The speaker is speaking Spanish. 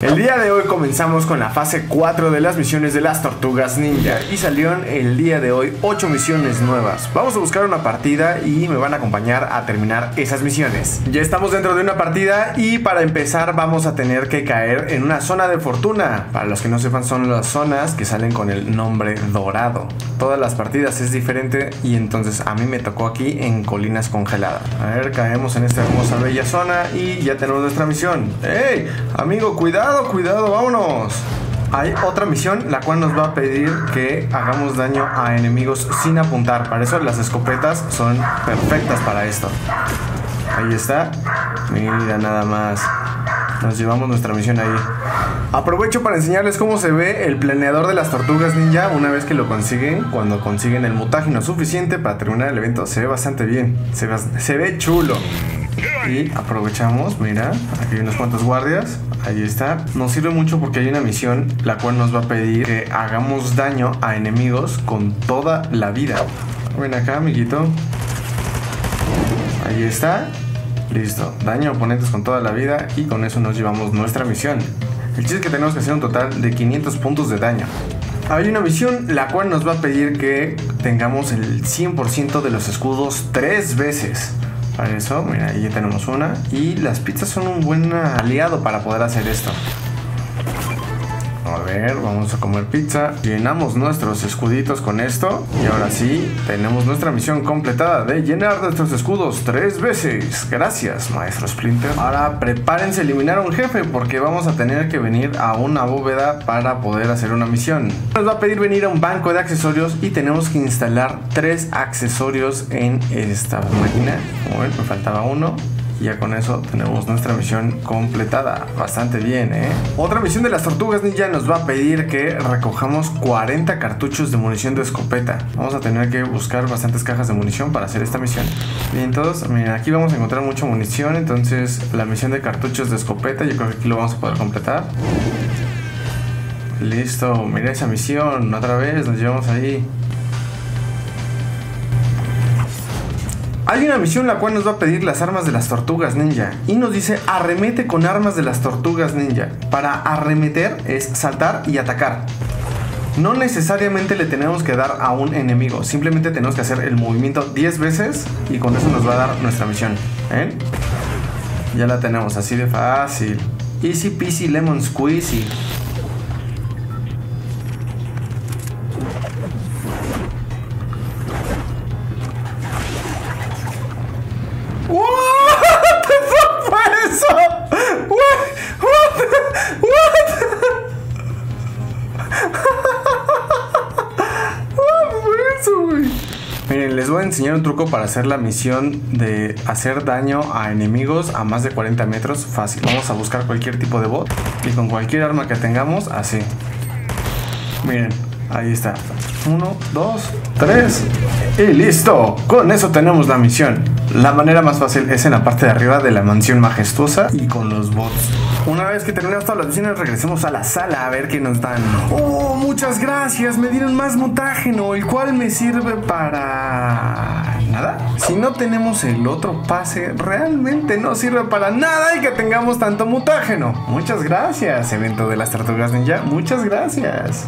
El día de hoy comenzamos con la fase 4 de las misiones de las tortugas ninja y salieron el día de hoy 8 misiones nuevas. Vamos a buscar una partida y me van a acompañar a terminar esas misiones. Ya estamos dentro de una partida y para empezar vamos a tener que caer en una zona de fortuna. Para los que no sepan son las zonas que salen con el nombre dorado. Todas las partidas es diferente y entonces a mí me tocó aquí en Colinas Congeladas. A ver, caemos en esta hermosa bella zona y ya tenemos nuestra misión. ¡Ey! Amigo, cuidado Cuidado, cuidado, vámonos. Hay otra misión la cual nos va a pedir que hagamos daño a enemigos sin apuntar. Para eso las escopetas son perfectas para esto. Ahí está. Mira nada más. Nos llevamos nuestra misión ahí. Aprovecho para enseñarles cómo se ve el planeador de las tortugas ninja una vez que lo consiguen. Cuando consiguen el mutágeno suficiente para terminar el evento, se ve bastante bien. Se ve, se ve chulo. Y aprovechamos, mira, aquí hay unos cuantos guardias. Ahí está. Nos sirve mucho porque hay una misión la cual nos va a pedir que hagamos daño a enemigos con toda la vida. Ven acá, amiguito. Ahí está. Listo. Daño a oponentes con toda la vida y con eso nos llevamos nuestra misión. El chiste es que tenemos que hacer un total de 500 puntos de daño. Hay una misión la cual nos va a pedir que tengamos el 100% de los escudos tres veces. Para eso, mira, ahí ya tenemos una. Y las pizzas son un buen aliado para poder hacer esto. A ver, vamos a comer pizza. Llenamos nuestros escuditos con esto. Y ahora sí, tenemos nuestra misión completada de llenar nuestros escudos tres veces. Gracias, maestro Splinter. Ahora prepárense a eliminar a un jefe porque vamos a tener que venir a una bóveda para poder hacer una misión. Nos va a pedir venir a un banco de accesorios y tenemos que instalar tres accesorios en esta máquina. Ven, me faltaba uno ya con eso tenemos nuestra misión completada. Bastante bien, ¿eh? Otra misión de las tortugas ninja nos va a pedir que recojamos 40 cartuchos de munición de escopeta. Vamos a tener que buscar bastantes cajas de munición para hacer esta misión. Bien, todos, miren, aquí vamos a encontrar mucha munición. Entonces, la misión de cartuchos de escopeta, yo creo que aquí lo vamos a poder completar. Listo, mira esa misión. Otra vez, nos llevamos ahí. Hay una misión la cual nos va a pedir las armas de las tortugas ninja y nos dice arremete con armas de las tortugas ninja. Para arremeter es saltar y atacar. No necesariamente le tenemos que dar a un enemigo, simplemente tenemos que hacer el movimiento 10 veces y con eso nos va a dar nuestra misión. ¿eh? Ya la tenemos así de fácil. Easy peasy lemon squeezy. Miren, les voy a enseñar un truco para hacer la misión de hacer daño a enemigos a más de 40 metros fácil. Vamos a buscar cualquier tipo de bot y con cualquier arma que tengamos, así. Miren, ahí está. Uno, dos, tres y listo. Con eso tenemos la misión. La manera más fácil es en la parte de arriba de la mansión majestuosa y con los bots. Una vez que terminamos todas las misiones, regresemos a la sala a ver qué nos dan. Oh, muchas gracias. Me dieron más mutágeno, el cual me sirve para... nada. Si no tenemos el otro pase, realmente no sirve para nada y que tengamos tanto mutágeno. Muchas gracias, evento de las tortugas ninja. Muchas gracias.